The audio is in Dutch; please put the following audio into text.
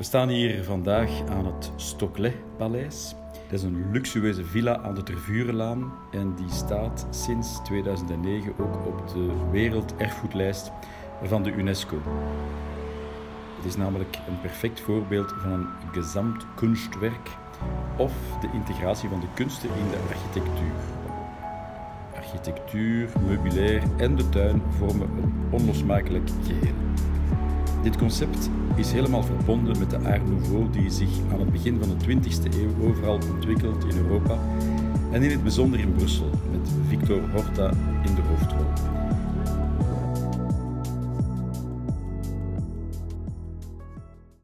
We staan hier vandaag aan het Stoclet-paleis. Het is een luxueuze villa aan de Tervurenlaan en die staat sinds 2009 ook op de werelderfgoedlijst van de UNESCO. Het is namelijk een perfect voorbeeld van een Gesamtkunstwerk of de integratie van de kunsten in de architectuur. Architectuur, meubilair en de tuin vormen een onlosmakelijk geheel. Dit concept is helemaal verbonden met de Art Nouveau die zich aan het begin van de 20e eeuw overal ontwikkelt in Europa en in het bijzonder in Brussel met Victor Horta in de hoofdrol.